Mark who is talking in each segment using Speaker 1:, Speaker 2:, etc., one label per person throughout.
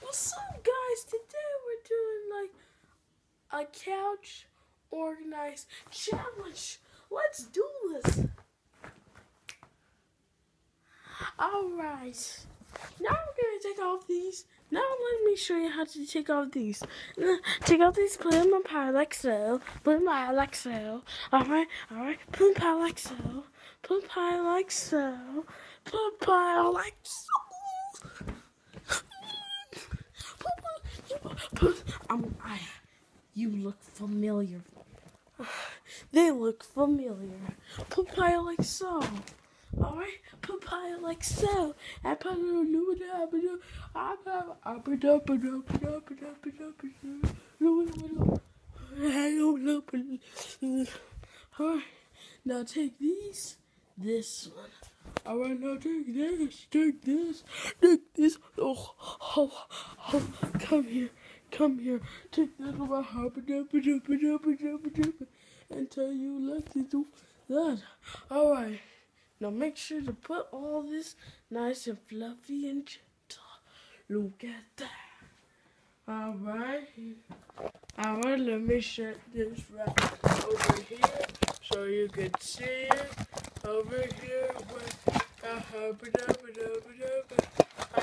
Speaker 1: What's up, guys? Today we're doing like a couch organized challenge. Let's do this. Alright. Now we're gonna take off these. Now let me show you how to take off these. Take off these, put them like so. Put them like so. Alright, alright. Put them like so. Put pile like so. Put pile like so. I'm, I, you look familiar. They look familiar. Papaya like so. Alright? Papaya like so. I put a new I Alright. Now take these. This one. Alright, now take this. Take this. Take this. Oh, oh, oh. Come here. Come here. Take this one. Until you let me do that. Alright. Now make sure to put all this nice and fluffy and gentle. Look at that. Alright. Alright, let me set this right over here so you can see it. Over here with I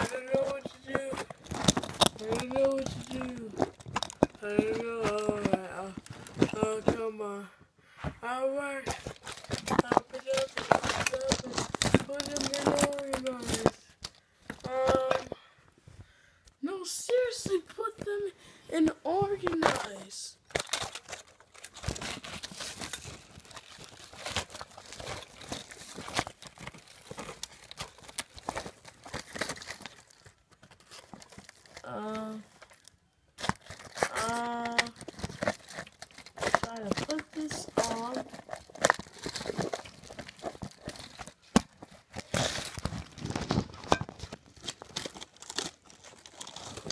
Speaker 1: don't know what to do. I don't know what to do. I don't know. Alright. Oh, come on. Up. Put them in. Um, no, seriously, put them in organized. Uh, uh, try to put this on.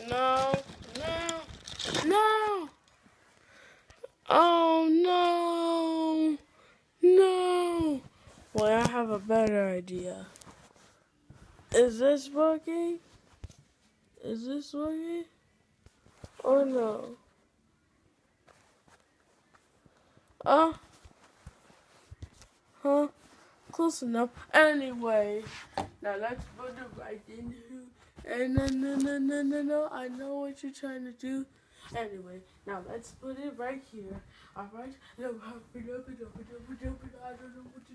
Speaker 1: No, no, no. Oh no, no. Well, I have a better idea. Is this working? Is this working? Oh no. Uh, huh? Close enough. Anyway, now let's put it right in. And no, no, no, no, no, no. I know what you're trying to do. Anyway, now let's put it right here. Alright? I don't know what to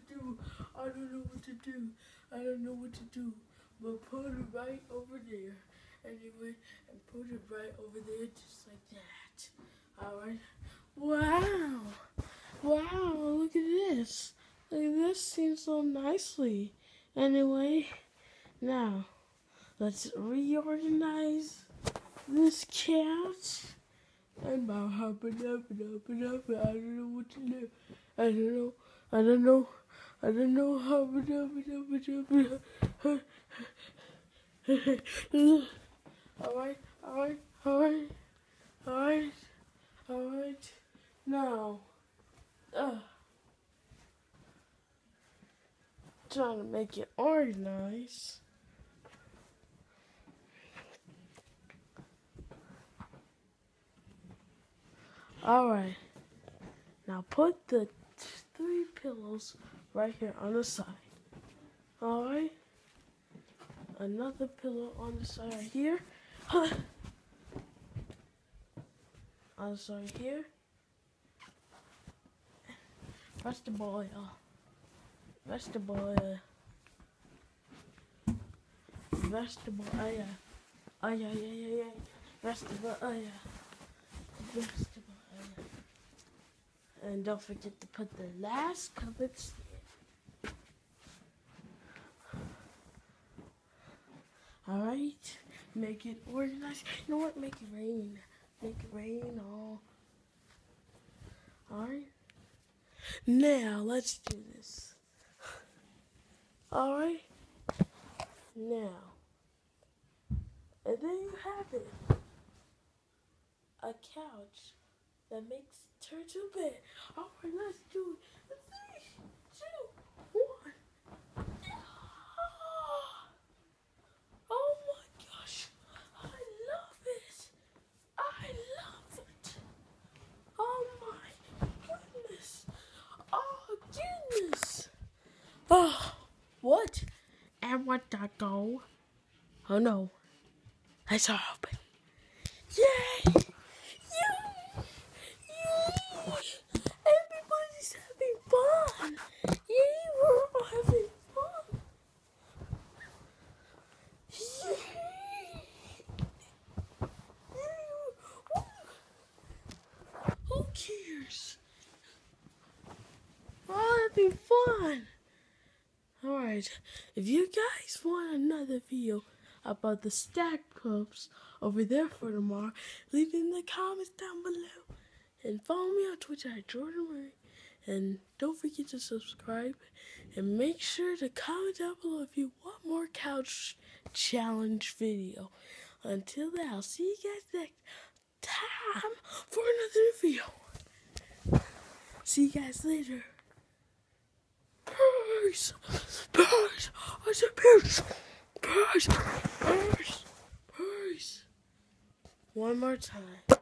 Speaker 1: do. I don't know what to do. I don't know what to do. But put it right over there. Anyway, and put it right over there just like that. Alright? Wow. Wow, look at this. Look at this seems so nicely. Anyway, now let's reorganize this couch. And now hopping up and up and up. I don't know what to do. I don't know. I don't know. I don't know how to do it. Alright, alright, alright, alright, alright. Now, uh, trying to make it organized. Alright, now put the three pillows right here on the side. Alright, another pillow on the side right here. on the side here. Vegetable oil. Vegetable oil. Vegetable oil. Oh yeah, yeah, yeah, yeah. Vegetable oil. Vegetable oil. And don't forget to put the last cupboard stand. Alright. Make it organized. You know what? Make it rain. Make it rain all. Alright. Now, let's do this. Alright? Now. And there you have it. A couch that makes turtle bed. All right, let's do it. Three, two, one. Ah! Oh my gosh, I love it. I love it. Oh my goodness. Oh, goodness. Oh, what? And what that go? Oh no. That's all open. Yay! Having fun! Alright, if you guys want another video about the stack cups over there for tomorrow, leave it in the comments down below. And follow me on Twitter at Jordan Murray. And don't forget to subscribe. And make sure to comment down below if you want more couch challenge video. Until then, I'll see you guys next time for another video. See you guys later. Peace. Peace. I said peace. Peace. Peace. Peace. One more time.